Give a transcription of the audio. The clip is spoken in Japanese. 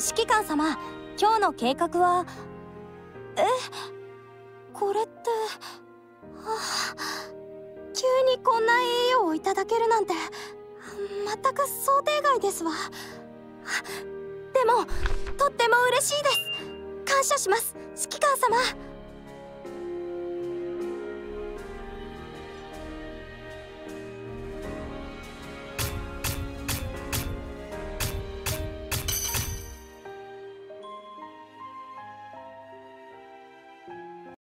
指揮官様今日の計画はえこれってはあ急にこんな栄養をいただけるなんて全く想定外ですわ。でもとっても嬉しいです。感謝します指揮官様。